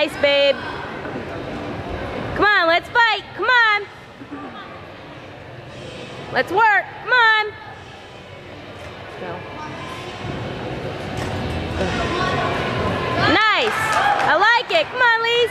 Nice, babe. Come on, let's fight. Come on. Let's work. Come on. Nice. I like it. Come on, Lise.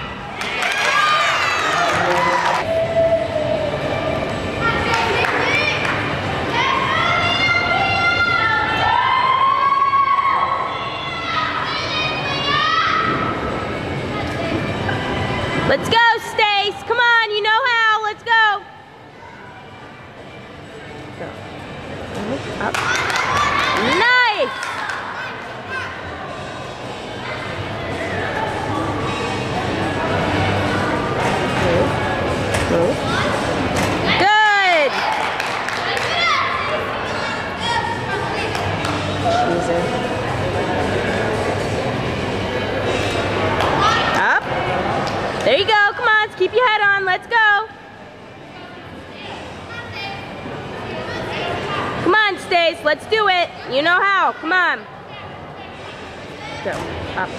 Come on. Go. Up.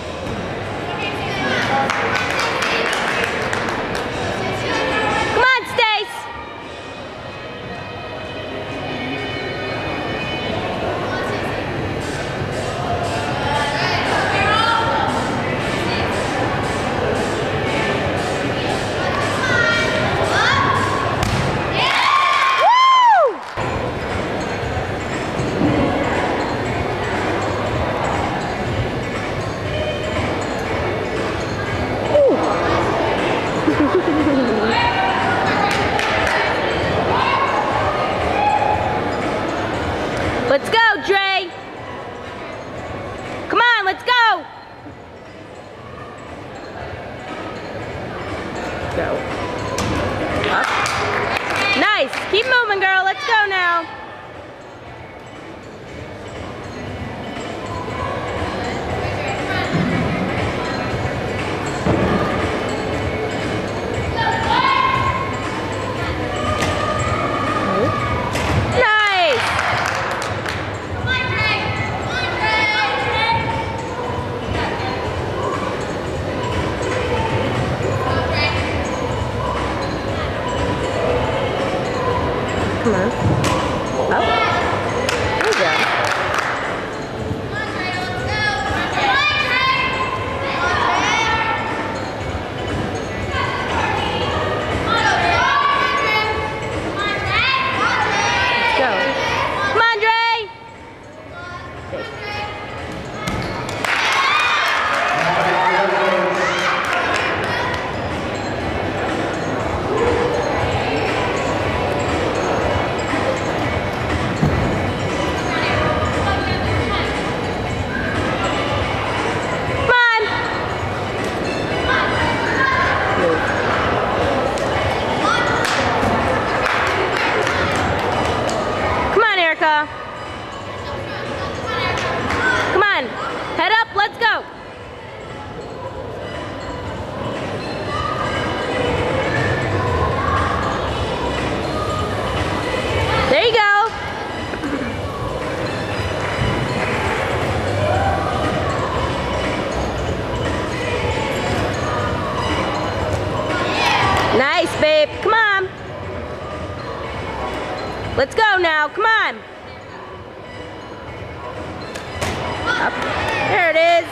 Come on. Head up. Let's go. There you go. Nice, babe. Come on. Let's go now. Come on. Up. There it is.